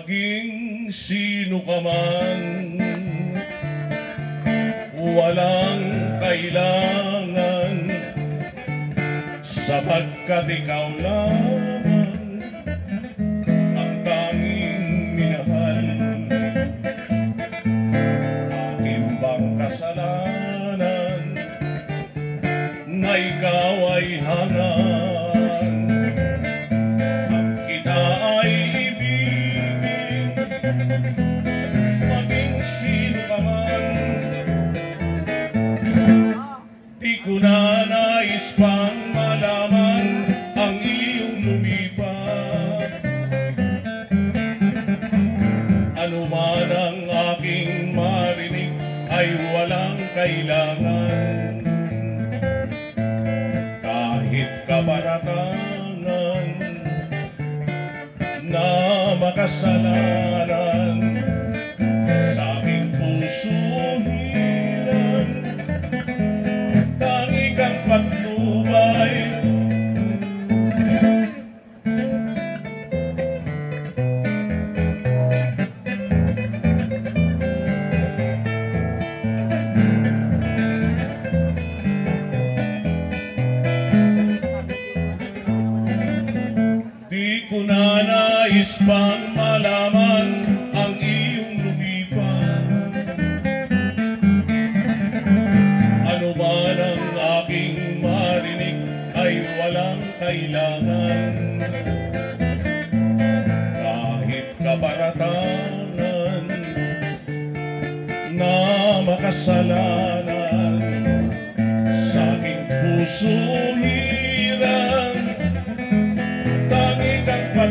maging sino ka man Walang kailangan. Sapagkat ikaw lang Na ikaw ay hangan At kita ay ibigin Maging sino ka man Di ko na nais pang malaman Ang iyong lumipat Ano man ang aking marinig Ay walang kailangan kabaratangan Na makasalanan Di ko na nais pang malaman ang iyong lumipan Ano man ang aking marinig ay walang kailangan? Kahit kabaratangan na makasalanan Sa aking puso